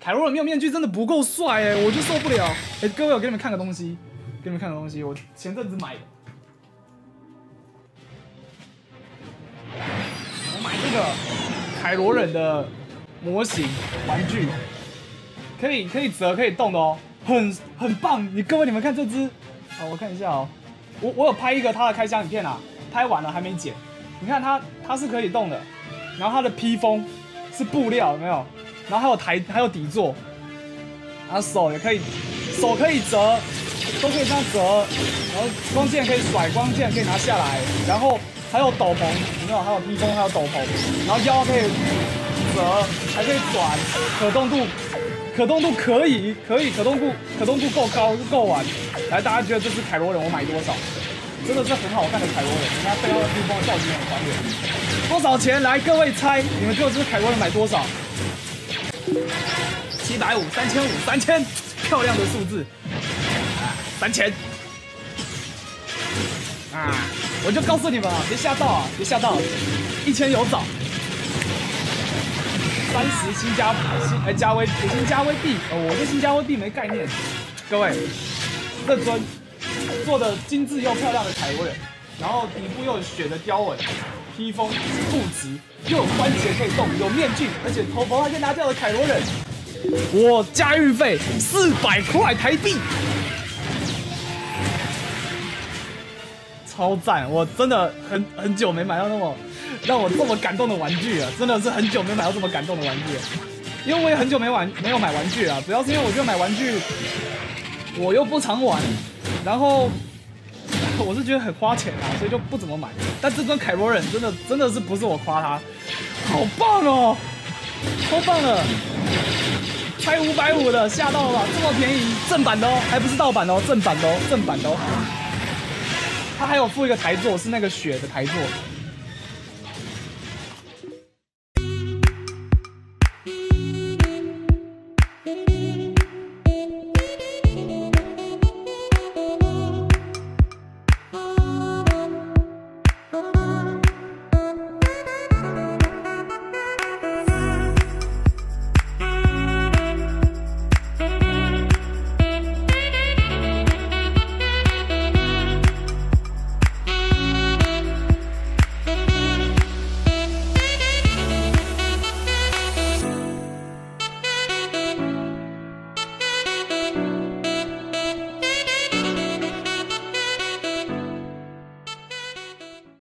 凯罗尔没有面具真的不够帅哎，我就受不了。哎，各位，我给你们看个东西，给你们看个东西，我前阵子买的。我买这个凯罗人的模型玩具，可以可以折可以动的哦，很很棒。你各位你们看这只，啊，我看一下哦，我我有拍一个它的开箱影片啊，拍完了还没剪。你看它它是可以动的，然后它的披风是布料，有没有？然后还有台，还有底座，然后手也可以，手可以折，都可以这样折，然后光剑可以甩，光剑可以拿下来，然后还有斗篷，有没有？还有披风，还有斗篷，然后腰可以折，还可以转，可动度，可动度可以，可以，可动度，可动度够高，够完。来，大家觉得这只凯罗人我买多少？真的是很好看的凯罗人，你看背后的披风造型很还原。多少钱？来，各位猜，你们觉得这凯罗人买多少？七百五、三千五、三千，漂亮的数字。三千。啊！我就告诉你们啊，别吓到啊，别吓到。一千有找。三十新加新哎加威新加威币哦，我对新加威币没概念。各位，认真做的精致又漂亮的凯罗人，然后底部又有血的雕纹。披风不直，又有关节可以动，有面具，而且头发还可以拿掉的凯罗人，我加运费四百块台币，超赞！我真的很很久没买到那么让我这么感动的玩具了，真的是很久没买到这么感动的玩具了。因为我也很久没玩没有买玩具啊，主要是因为我觉得买玩具我又不常玩，然后。我是觉得很花钱啊，所以就不怎么买。但这尊凯罗人真的真的是不是我夸他，好棒哦，超棒了，才五百五的，吓到了吧？这么便宜，正版的哦，还不是盗版的哦，正版的哦，正版的哦。他还有附一个台座，是那个雪的台座。